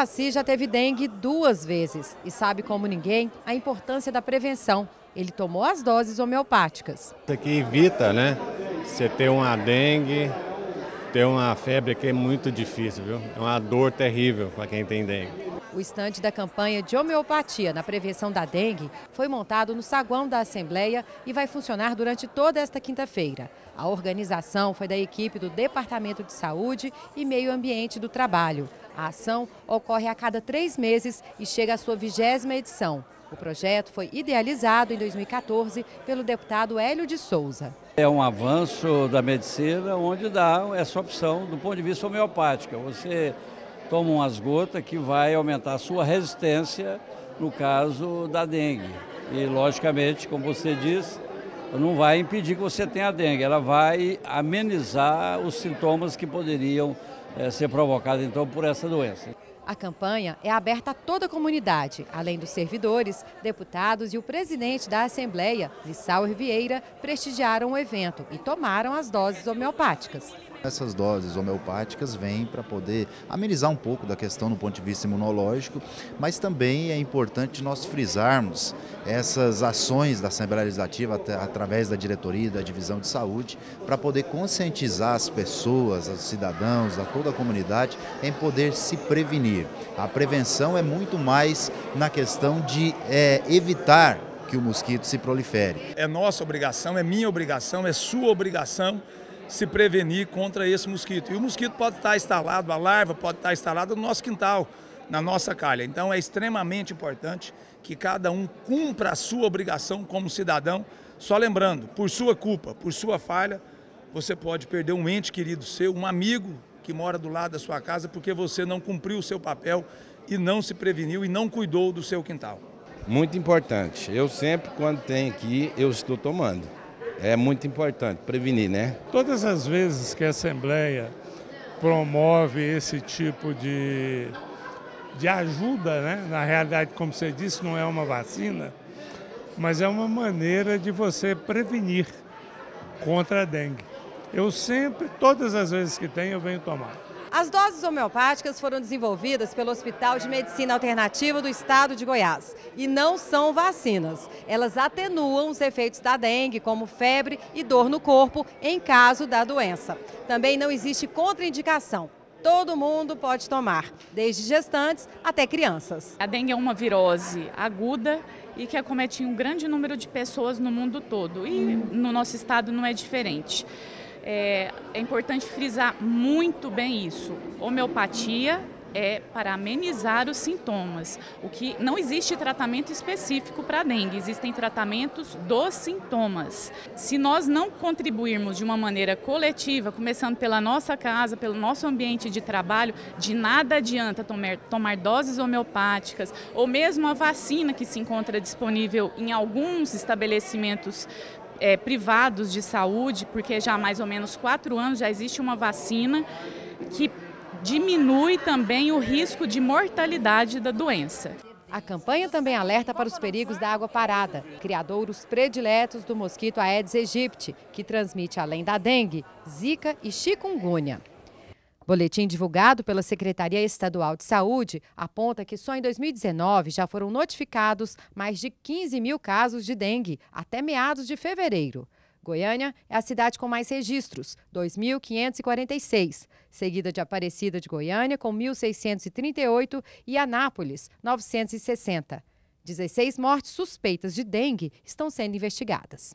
Iraci já teve dengue duas vezes e sabe como ninguém a importância da prevenção. Ele tomou as doses homeopáticas. Isso aqui evita, né? Você ter uma dengue, ter uma febre que é muito difícil, viu? É uma dor terrível para quem tem dengue. O estande da campanha de homeopatia na prevenção da dengue foi montado no saguão da Assembleia e vai funcionar durante toda esta quinta-feira. A organização foi da equipe do Departamento de Saúde e Meio Ambiente do Trabalho. A ação ocorre a cada três meses e chega à sua vigésima edição. O projeto foi idealizado em 2014 pelo deputado Hélio de Souza. É um avanço da medicina onde dá essa opção do ponto de vista homeopático. Você toma umas gotas que vai aumentar a sua resistência no caso da dengue. E, logicamente, como você disse, não vai impedir que você tenha dengue, ela vai amenizar os sintomas que poderiam é, ser provocados, então, por essa doença. A campanha é aberta a toda a comunidade, além dos servidores, deputados e o presidente da Assembleia, Lissauer Vieira, prestigiaram o evento e tomaram as doses homeopáticas. Essas doses homeopáticas vêm para poder amenizar um pouco da questão do ponto de vista imunológico, mas também é importante nós frisarmos essas ações da Assembleia Legislativa através da diretoria da divisão de saúde para poder conscientizar as pessoas, os cidadãos, a toda a comunidade em poder se prevenir. A prevenção é muito mais na questão de é, evitar que o mosquito se prolifere. É nossa obrigação, é minha obrigação, é sua obrigação se prevenir contra esse mosquito. E o mosquito pode estar instalado, a larva pode estar instalada no nosso quintal, na nossa calha. Então é extremamente importante que cada um cumpra a sua obrigação como cidadão. Só lembrando, por sua culpa, por sua falha, você pode perder um ente querido seu, um amigo que mora do lado da sua casa, porque você não cumpriu o seu papel e não se preveniu e não cuidou do seu quintal. Muito importante. Eu sempre, quando tem aqui, eu estou tomando. É muito importante prevenir, né? Todas as vezes que a Assembleia promove esse tipo de, de ajuda, né? na realidade, como você disse, não é uma vacina, mas é uma maneira de você prevenir contra a dengue. Eu sempre, todas as vezes que tem, eu venho tomar. As doses homeopáticas foram desenvolvidas pelo Hospital de Medicina Alternativa do Estado de Goiás e não são vacinas. Elas atenuam os efeitos da dengue, como febre e dor no corpo, em caso da doença. Também não existe contraindicação. Todo mundo pode tomar, desde gestantes até crianças. A dengue é uma virose aguda e que acomete um grande número de pessoas no mundo todo. E no nosso estado não é diferente é, é importante frisar muito bem isso. Homeopatia é para amenizar os sintomas. O que não existe tratamento específico para dengue, existem tratamentos dos sintomas. Se nós não contribuirmos de uma maneira coletiva, começando pela nossa casa, pelo nosso ambiente de trabalho, de nada adianta tomar, tomar doses homeopáticas ou mesmo a vacina que se encontra disponível em alguns estabelecimentos é, privados de saúde, porque já há mais ou menos quatro anos já existe uma vacina que diminui também o risco de mortalidade da doença. A campanha também alerta para os perigos da água parada, criadouros prediletos do mosquito Aedes aegypti, que transmite além da dengue, zika e chikungunya. Boletim divulgado pela Secretaria Estadual de Saúde aponta que só em 2019 já foram notificados mais de 15 mil casos de dengue até meados de fevereiro. Goiânia é a cidade com mais registros, 2.546, seguida de Aparecida de Goiânia, com 1.638, e Anápolis, 960. 16 mortes suspeitas de dengue estão sendo investigadas.